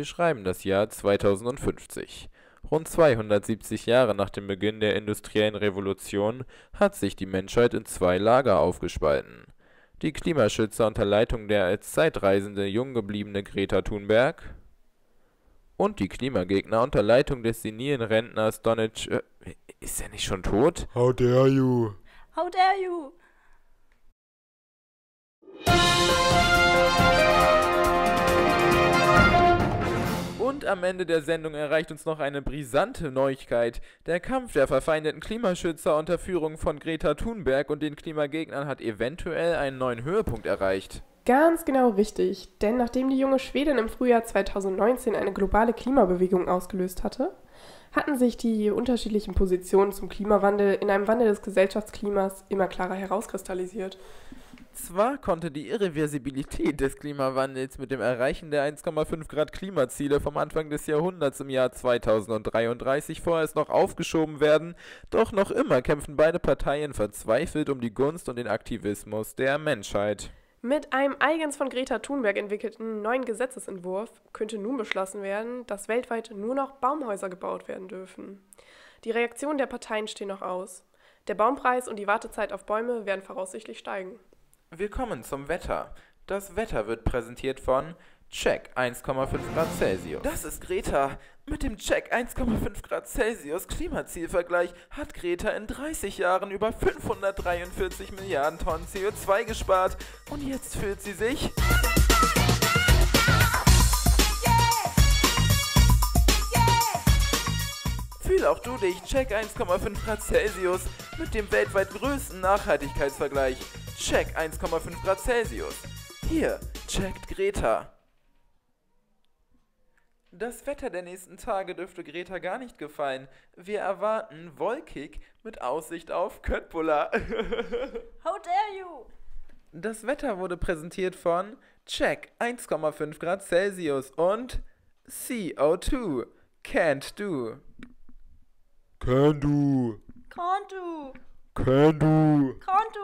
Wir schreiben das Jahr 2050. Rund 270 Jahre nach dem Beginn der industriellen Revolution hat sich die Menschheit in zwei Lager aufgespalten. Die Klimaschützer unter Leitung der als Zeitreisende jung gebliebene Greta Thunberg und die Klimagegner unter Leitung des senilen Rentners Donald... Äh, ist er nicht schon tot? How dare you? How dare you? Am Ende der Sendung erreicht uns noch eine brisante Neuigkeit. Der Kampf der verfeindeten Klimaschützer unter Führung von Greta Thunberg und den Klimagegnern hat eventuell einen neuen Höhepunkt erreicht. Ganz genau richtig, denn nachdem die junge Schwedin im Frühjahr 2019 eine globale Klimabewegung ausgelöst hatte, hatten sich die unterschiedlichen Positionen zum Klimawandel in einem Wandel des Gesellschaftsklimas immer klarer herauskristallisiert. Zwar konnte die Irreversibilität des Klimawandels mit dem Erreichen der 1,5 Grad Klimaziele vom Anfang des Jahrhunderts im Jahr 2033 vorerst noch aufgeschoben werden, doch noch immer kämpfen beide Parteien verzweifelt um die Gunst und den Aktivismus der Menschheit. Mit einem eigens von Greta Thunberg entwickelten neuen Gesetzesentwurf könnte nun beschlossen werden, dass weltweit nur noch Baumhäuser gebaut werden dürfen. Die Reaktionen der Parteien stehen noch aus. Der Baumpreis und die Wartezeit auf Bäume werden voraussichtlich steigen. Willkommen zum Wetter. Das Wetter wird präsentiert von Check 1,5 Grad Celsius. Das ist Greta. Mit dem Check 1,5 Grad Celsius Klimazielvergleich hat Greta in 30 Jahren über 543 Milliarden Tonnen CO2 gespart. Und jetzt fühlt sie sich... Fühl auch du dich Check 1,5 Grad Celsius mit dem weltweit größten Nachhaltigkeitsvergleich. Check 1,5 Grad Celsius. Hier, checkt Greta. Das Wetter der nächsten Tage dürfte Greta gar nicht gefallen. Wir erwarten wolkig mit Aussicht auf Köttbullar. How dare you? Das Wetter wurde präsentiert von Check 1,5 Grad Celsius und CO2 Can't Do. Can do. Can't do. Can do. Can't